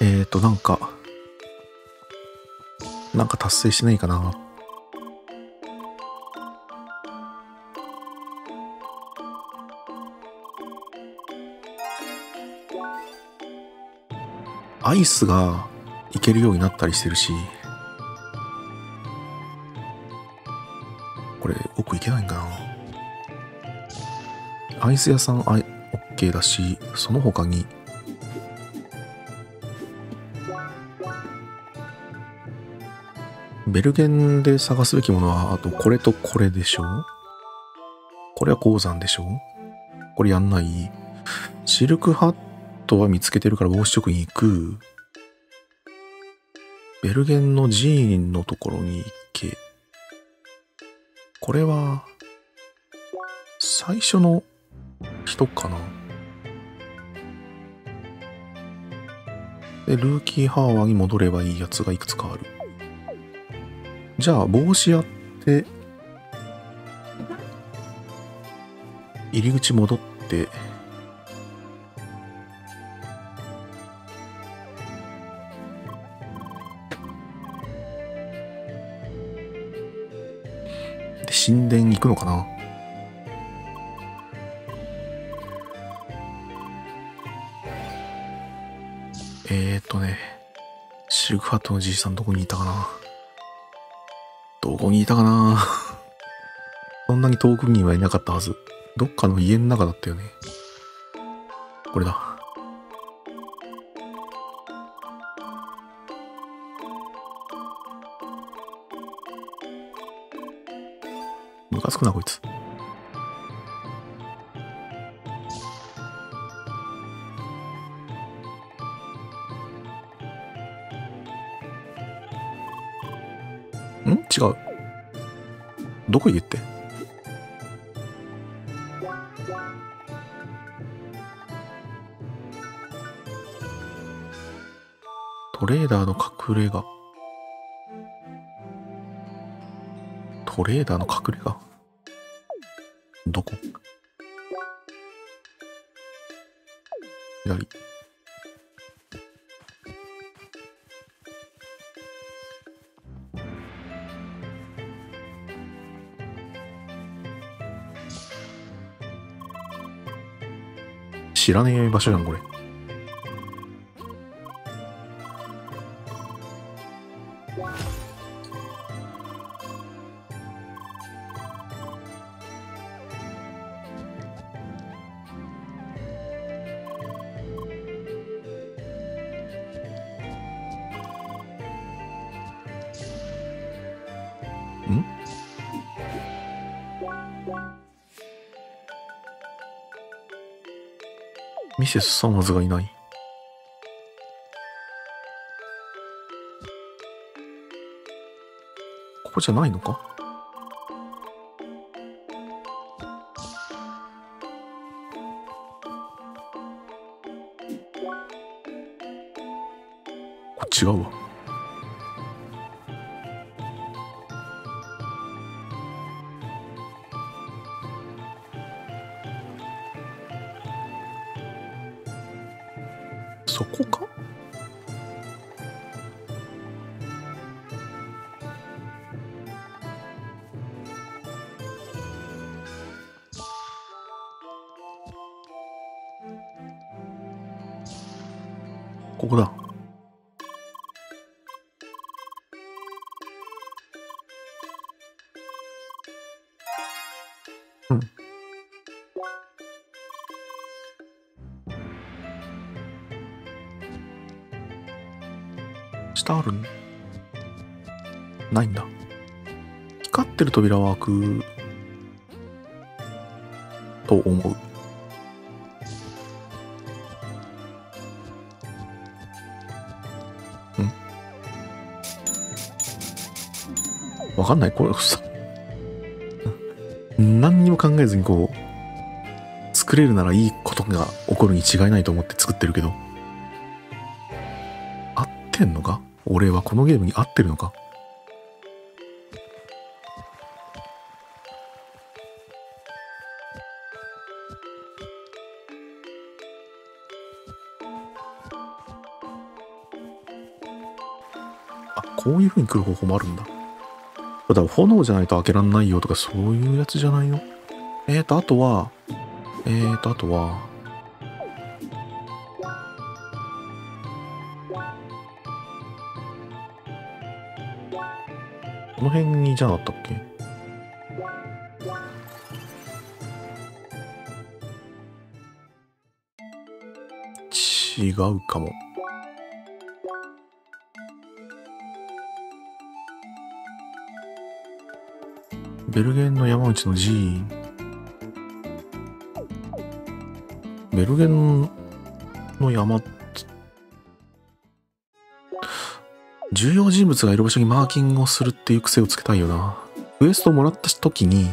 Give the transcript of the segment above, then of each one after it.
えーと、なんか、なんか達成しないかな。アイスがいけるようになったりしてるし、これ奥行けないんかな。アイス屋さんあい OK だし、その他に、ベルゲンで探すべきものは、あとこれとこれでしょ？これは鉱山でしょ？これやんない？シルクハットは見つけてるから帽子職に行く？ベルゲンの寺院のところに行け。これは、最初の人かな？で、ルーキーハーワーに戻ればいいやつがいくつかある。じゃあ、帽子やって、入り口戻って、で、神殿行くのかな？えーとね、シルクハットのじいさんどこにいたかな？どこにいたかな？そんなに遠くにはいなかったはず。どっかの家の中だったよね。これだ。ムカつくな、こいつ。違う。どこ行って？トレーダーの隠れ家。トレーダーの隠れ家？知らねえ場所じゃん、これ。ミセス・サマーズがいない。ここじゃないのか？これ違うわ。ここだ。うん。下あるないんだ。光ってる扉は開くと思う。かんないこれさ。何にも考えずにこう、作れるならいいことが起こるに違いないと思って作ってるけど。合ってんのか？俺はこのゲームに合ってるのか？あこういう風に来る方法もあるんだ。だから炎じゃないと開けらんないよとかそういうやつじゃないのえーと、あとは、えーと、あとは、この辺にじゃなかったっけ？違うかも。ベルゲンの山内の寺院？ベルゲンの山重要人物がいる場所にマーキングをするっていう癖をつけたいよな。クエストをもらった時に、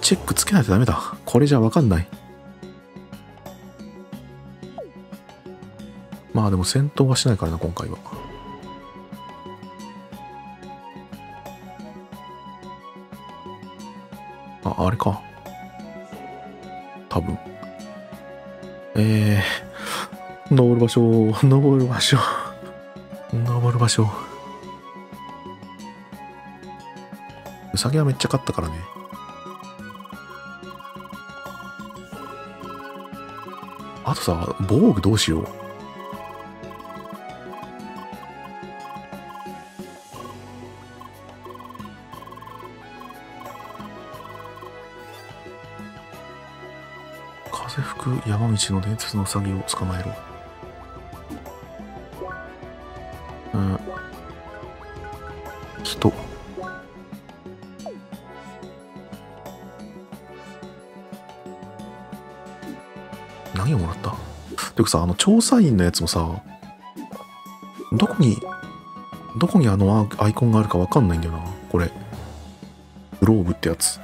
チェックつけないとダメだ。これじゃわかんない。まあでも戦闘はしないからな、今回は。あ、れか。多分。えー、登る場所、登る場所、登る場所。うさぎはめっちゃ勝ったからね。あとさ、防具どうしよう。山道の伝説のウサギを捕まえろ。うん。人。何をもらった？てかさ、あの調査員のやつもさ、どこに、どこにあのアイコンがあるかわかんないんだよな、これ。グローブってやつ。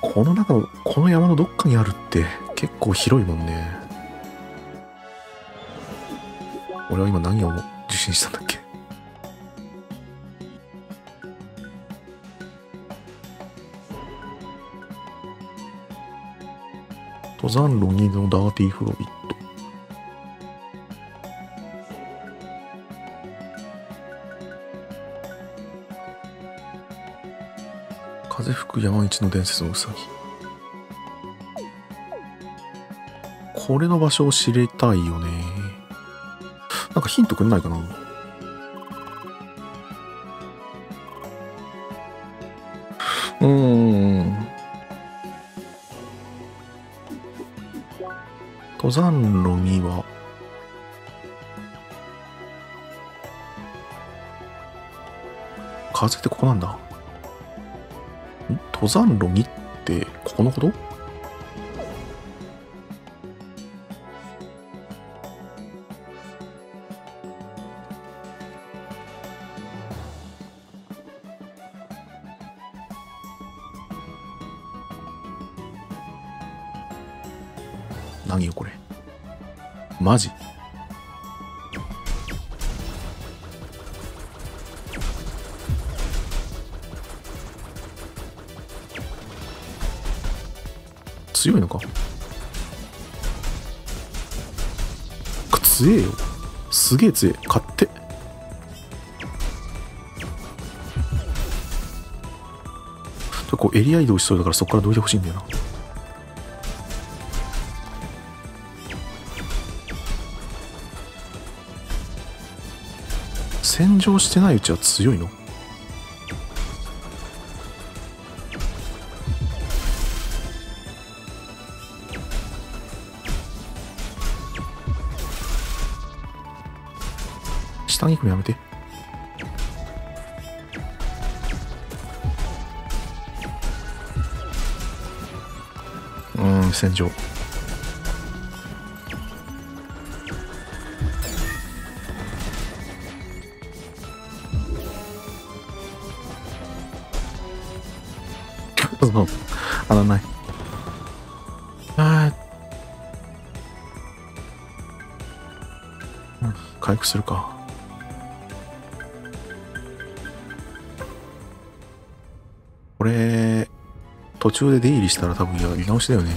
この中の、この山のどっかにあるって結構広いもんね。俺は今何を受信したんだっけ？登山路2のダーティーフロビット。風吹く山一の伝説のうさぎ。これの場所を知りたいよね。なんかヒントくんないかな？うん。登山路には、風ってここなんだ。登山路にってここのこと？すげえ強え勝手こうエリア移動しそうだからそこからどいてほしいんだよな。洗浄してないうちは強いの？下に行くのやめて。うん洗浄そうあらない。ああ回復するかこれ途中で出入りしたら多分やり直しだよね。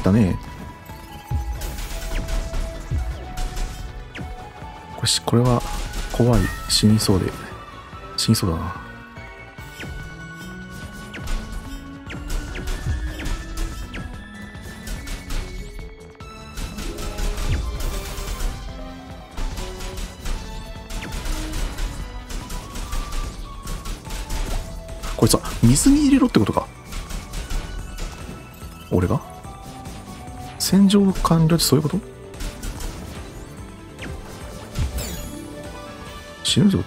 れたね。これは怖い。死にそうで。死にそうだな。洗浄完了ってそういうこと？死ぬぞ。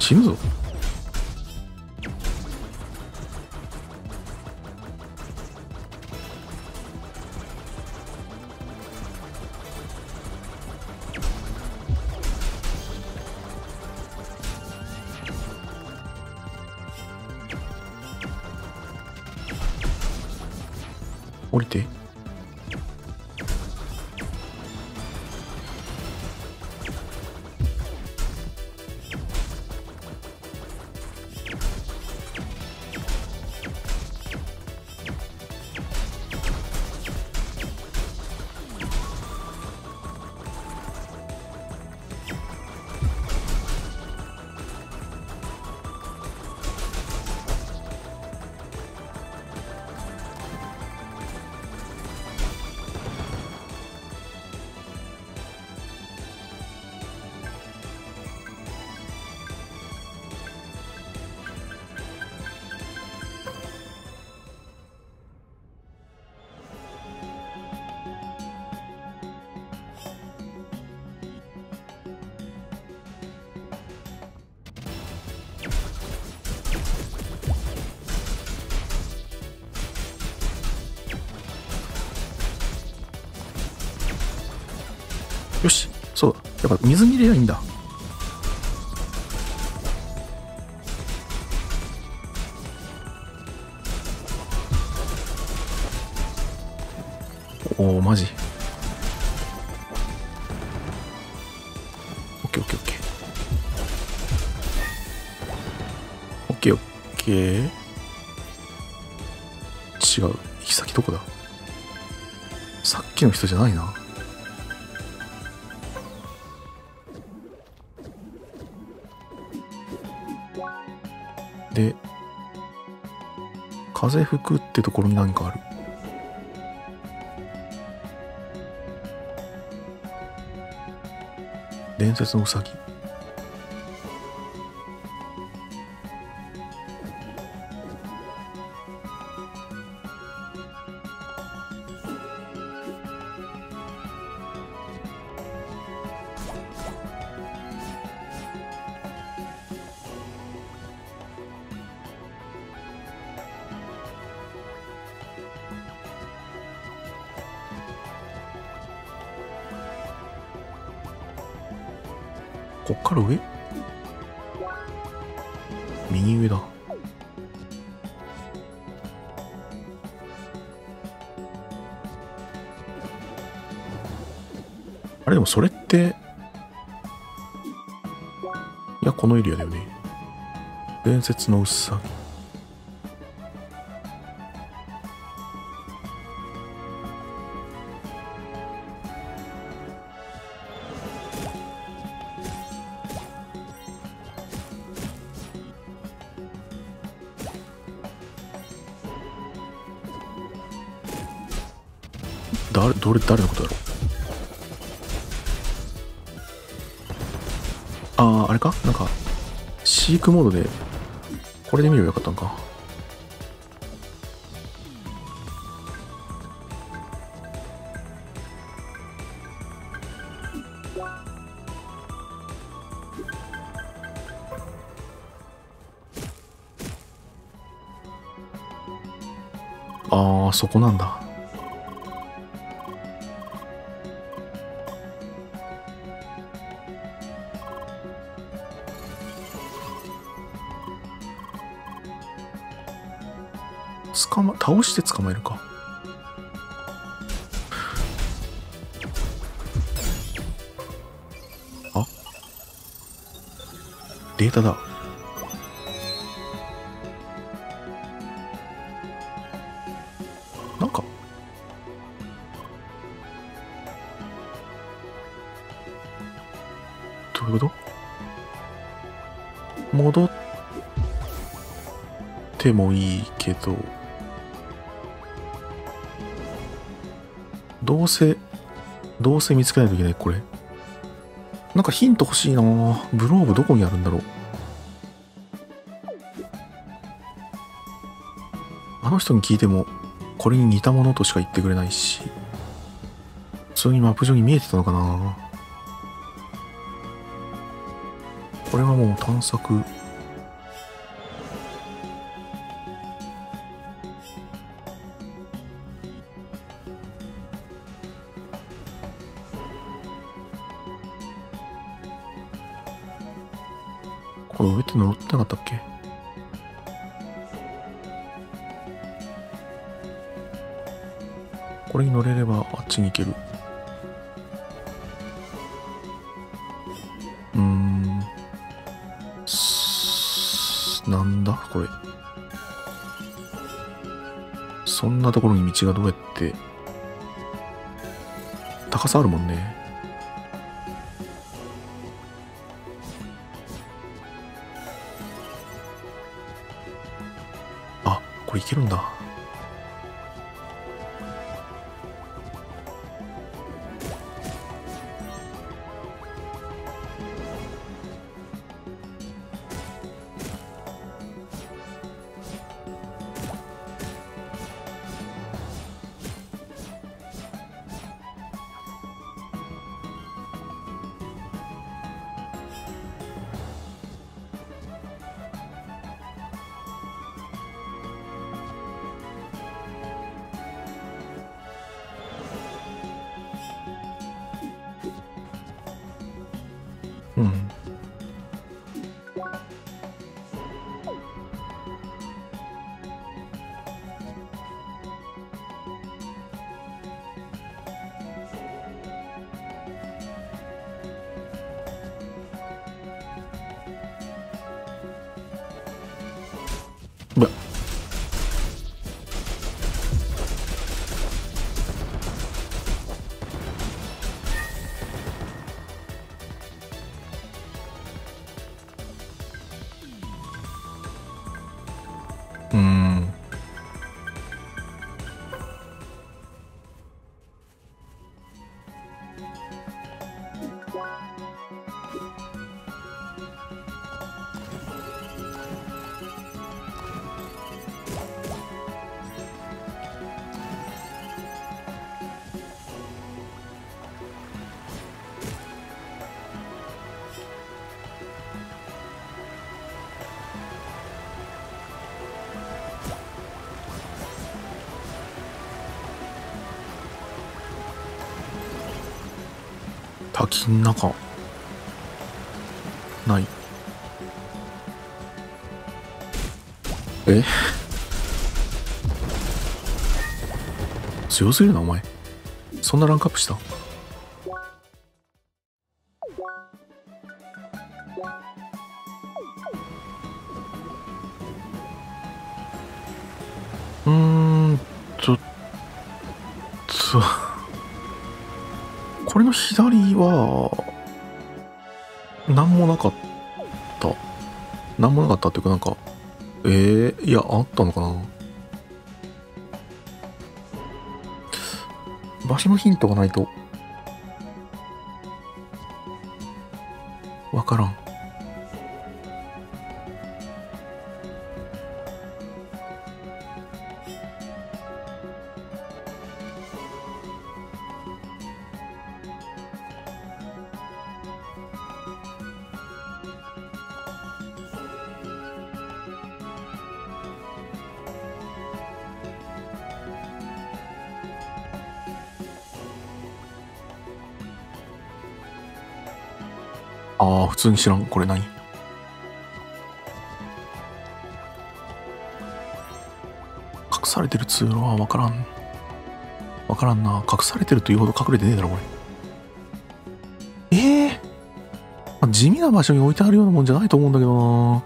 死ぬぞ。よしそうだ。やっぱ水に入れりゃいいんだ。おおマジ。オッケーオッケーオッケー。オッケーオッケー。違う。行き先どこだ？さっきの人じゃないな。風吹くってところに何かある。伝説のウサギ。こっから上？右上だ。あれでもそれっていやこのエリアだよね。伝説のうさぎ誰のことだろう？あああれか？なんか飼育モードでこれで見ればよかったのか。ああそこなんだ。倒して捕まえるか。あ？データだ。なんか、どういうこと？戻ってもいいけど、どうせ、どうせ見つけないといけない、これ。なんかヒント欲しいなブローブどこにあるんだろう。あの人に聞いても、これに似たものとしか言ってくれないし、普通にマップ上に見えてたのかなこれはもう探索これ上って乗ってなかったっけ？これに乗れればあっちに行ける。うん。なんだ？これ。そんなところに道がどうやって高さあるもんね。これい滝ん中。ない。え？強すぎるなお前。そんなランクアップした？何もなかったっていうかなんかえー、いやあったのかな？場所のヒントがないとああ普通に知らん。これ何？隠されてる通路は分からん。分からんな。隠されてるというほど隠れてねえだろこれ。ええー、地味な場所に置いてあるようなもんじゃないと思うんだけどな。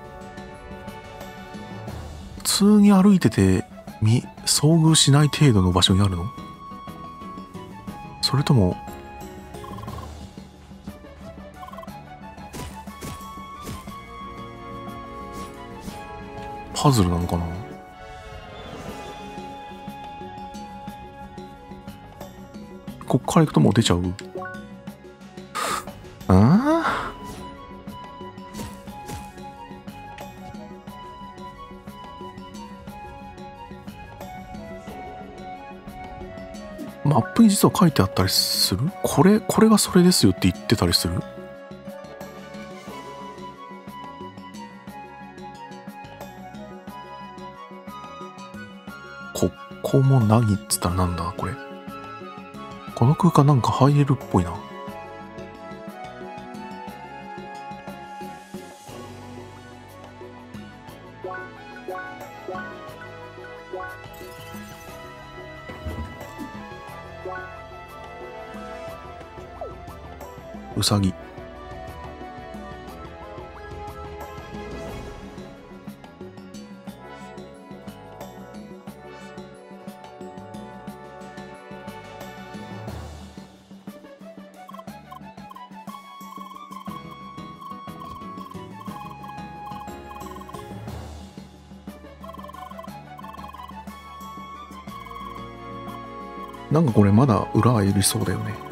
普通に歩いてて見遭遇しない程度の場所にあるの？それともパズルなのかな？こっから行くともう出ちゃう？ああマップに実は書いてあったりする？これ、これがそれですよって言ってたりする？ここも何っつったらなんだ？これ。この空間なんか入れるっぽいな。うさぎなんかこれまだ裏入りそうだよね。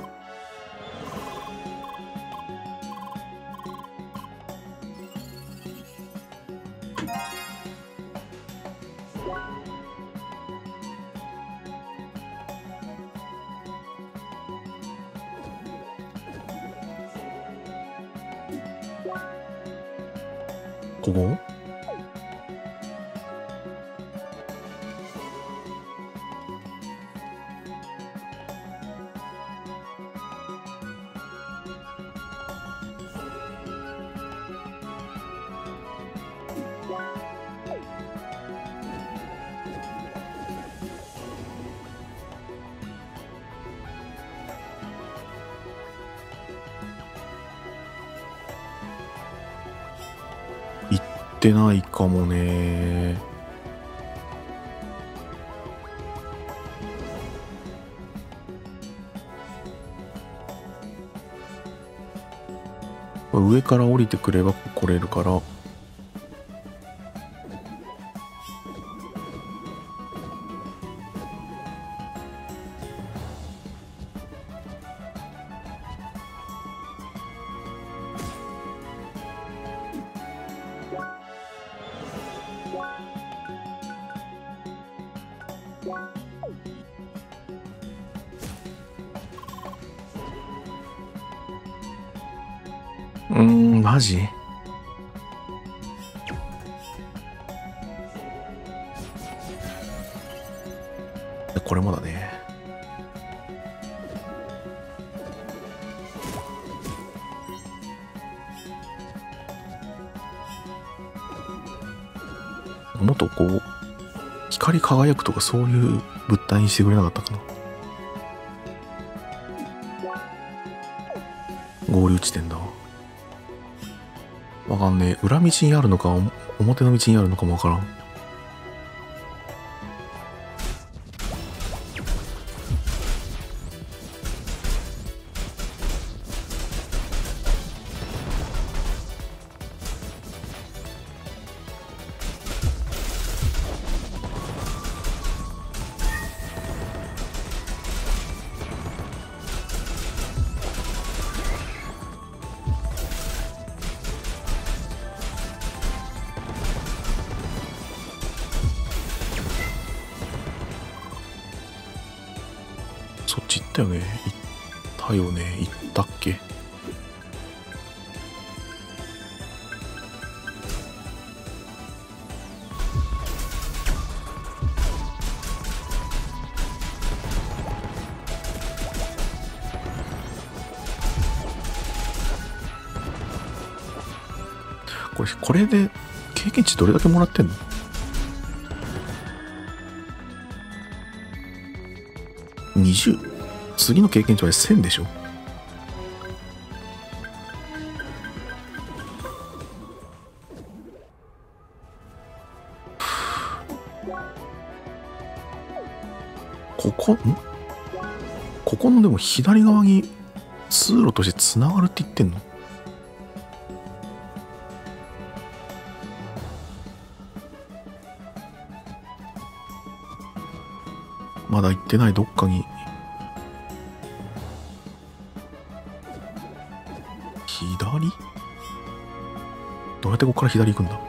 ってないかもね。上から降りてくれば来れるから。もっとこう光り輝くとかそういう物体にしてくれなかったかな。合流地点だわ。かんねえ。裏道にあるのか表の道にあるのかもわからん。これこれで経験値どれだけもらってんの？20次の経験値は1000でしょ？ここん？ここのでも左側に通路としてつながるって言ってんの？まだ行ってないどっかに。左？どうやってここから左行くんだ？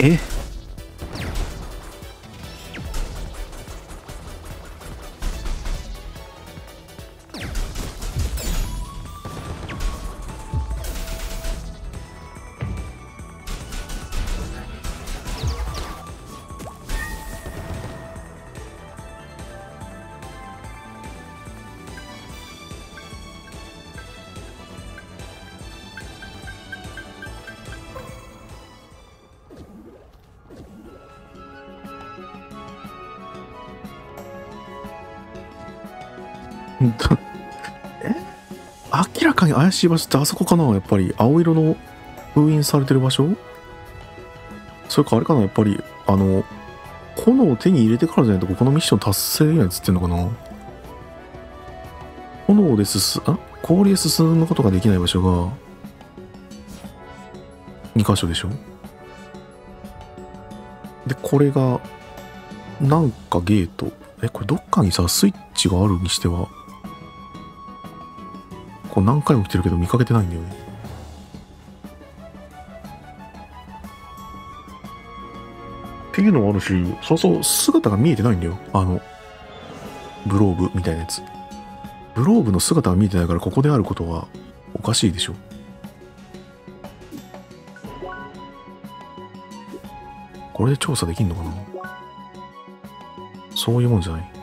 え？に怪しい場所ってあそこかな？やっぱり青色の封印されてる場所？それかあれかな？やっぱりあの炎を手に入れてからじゃないとここのミッション達成できないっつってんのかな？炎で進あ？氷で進むことができない場所が2箇所でしょ？でこれがなんかゲート。えこれどっかにさスイッチがあるにしてはこう何回も来てるけど見かけてないんだよね。っていうのもあるしそうそう姿が見えてないんだよ。あのブローブみたいなやつ。ブローブの姿が見えてないからここであることはおかしいでしょ。これで調査できんのかな？そういうもんじゃない。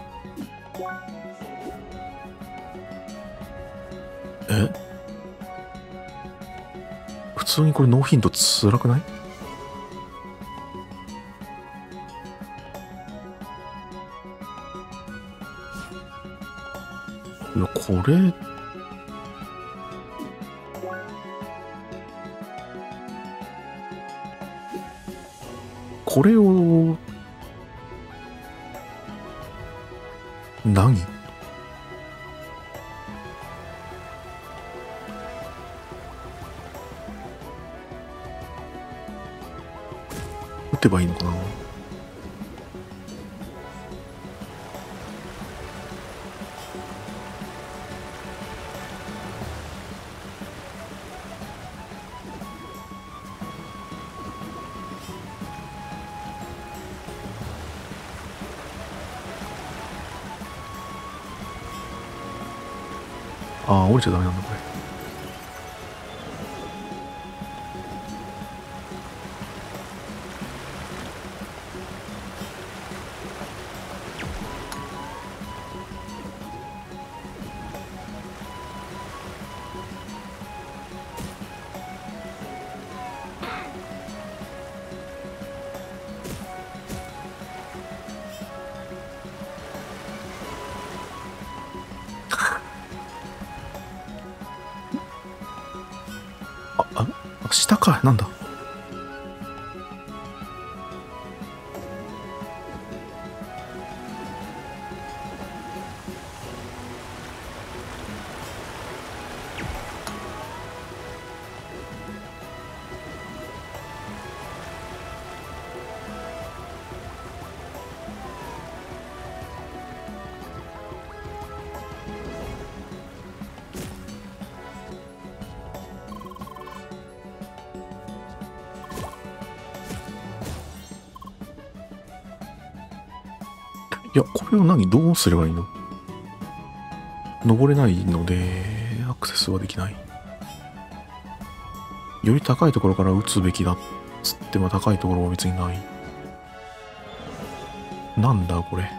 通にこれノーヒントつらくない？いやこれ。これをああ降りちゃダいや、これを何どうすればいいの？登れないので、アクセスはできない。より高いところから撃つべきだっつっても高いところは別にない。なんだこれ？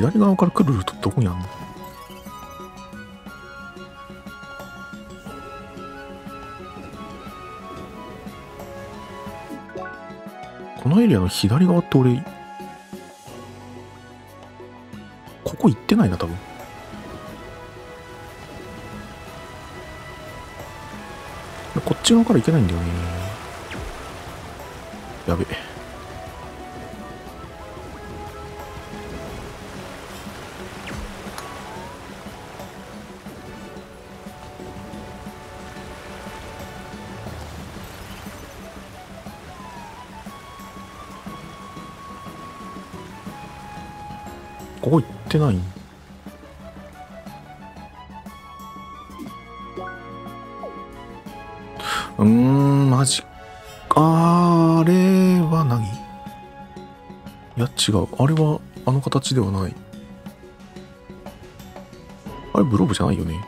左側から来るルートどこにあんの？このエリアの左側って俺、ここ行ってないな、多分。こっち側から行けないんだよね。やべえ。ここ行ってない？うん、マジあれは何？いや、違う。あれは、あの形ではない。あれ、ブローブじゃないよね？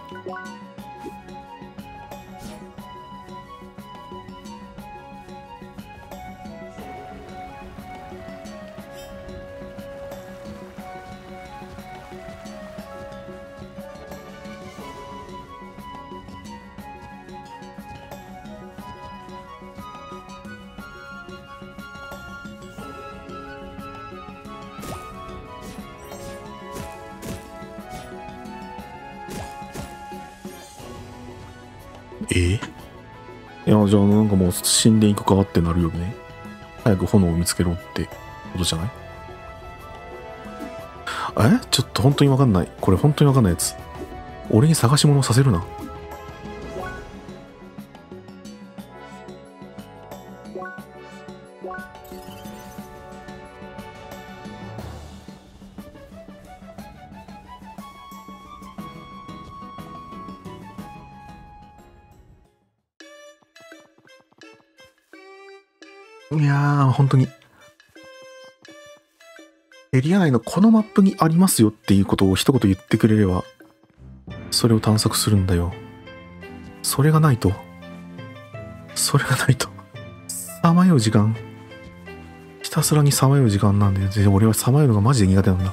くかってなるよね。早く炎を見つけろってことじゃない？え？ちょっと本当にわかんない。これ本当にわかんないやつ。俺に探し物させるな。リア内のこのマップにありますよっていうことを一言言ってくれれば、それを探索するんだよ。それがないと、それがないと、さまよう時間。ひたすらにさまよう時間なんで、俺はさまようのがマジで苦手なんだ。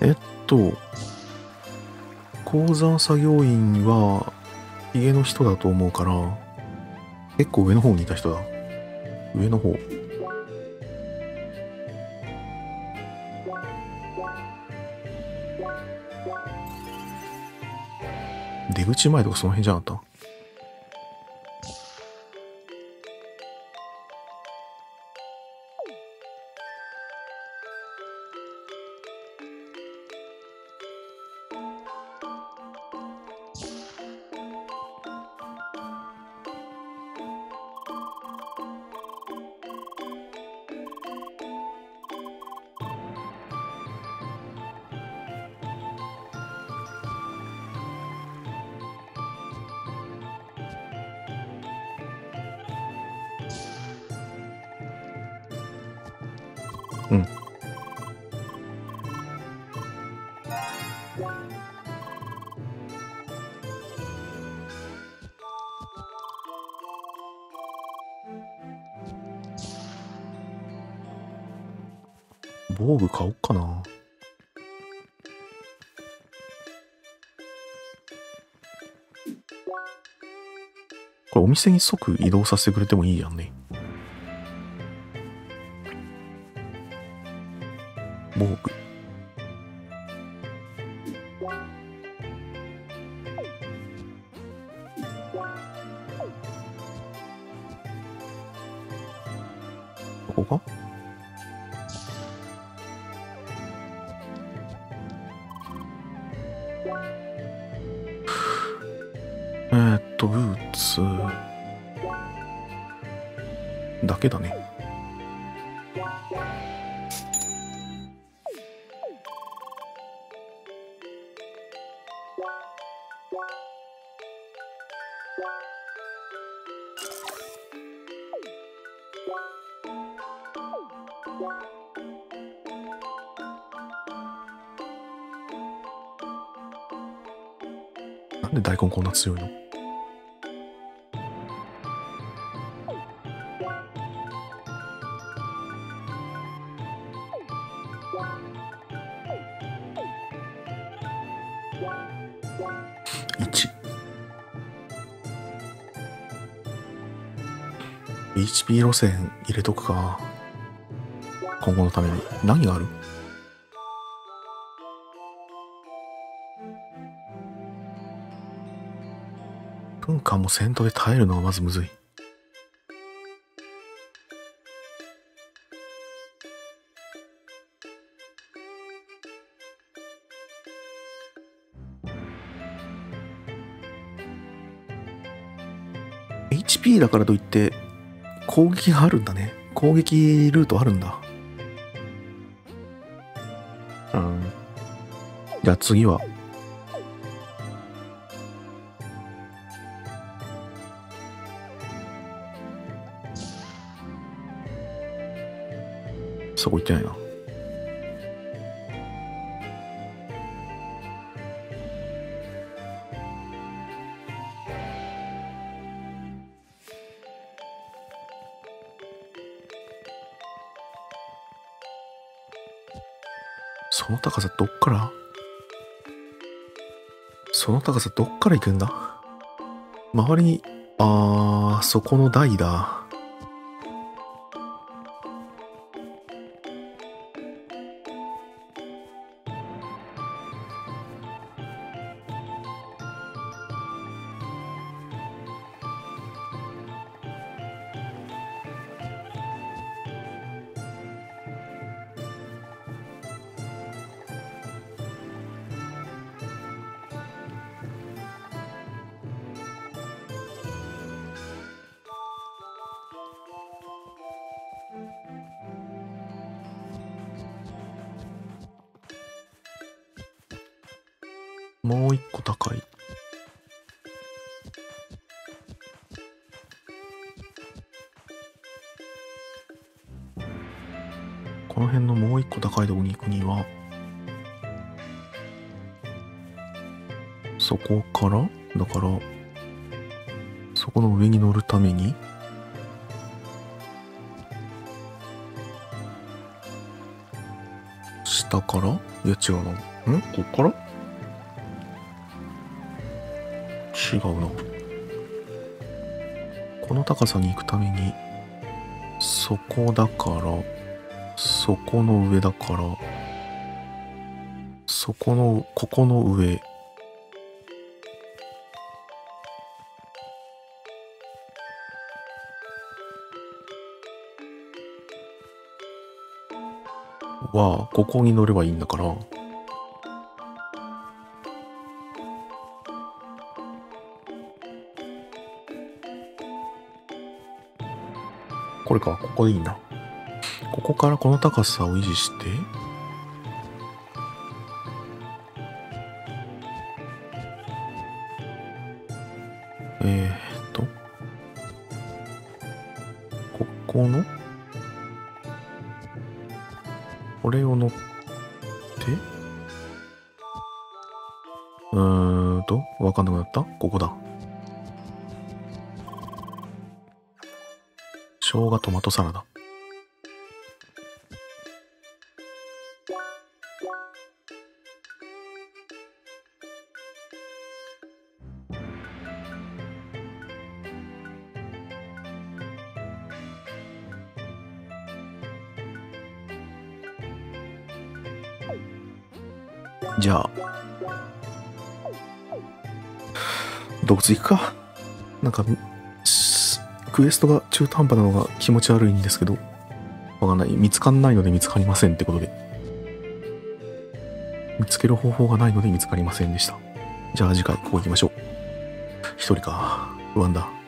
えっと、鉱山作業員は家の人だと思うから、結構上の方にいた人だ。上の方。出口前とかその辺じゃなかっうん。防具買おっかな。これお店に即移動させてくれてもいいやんね。えー、っとブーツ。だけだね。んな強いの。1 HP 路線入れとくか。今後のために。何がある？間も戦闘で耐えるのがまずむずい「HP だからといって攻撃があるんだね。攻撃ルートあるんだ。うん。じゃあ次はってないな。その高さどっから？その高さどっから行くんだ？周りにあーそこの台だ。もう一個高い。この辺のもう一個高いとこに行くにはそこから？だからそこの上に乗るために？下から？いや違うな。ん？こっから？違うな。この高さに行くために、そこだから、そこの上だから、そこの、ここの上。は、ここに乗ればいいんだから、これか、ここでいいんだ。ここからこの高さを維持して、えー、っと、ここの、これを乗って、うーんと、わかんなくなった。ここだ。トマトサラダ。じゃあ、洞窟行くか？なんか、すクエストが中途半端なのが気持ち悪いんですけど、わかんない。見つかんないので見つかりませんってことで。見つける方法がないので見つかりませんでした。じゃあ次回ここ行きましょう。一人か。不安だ。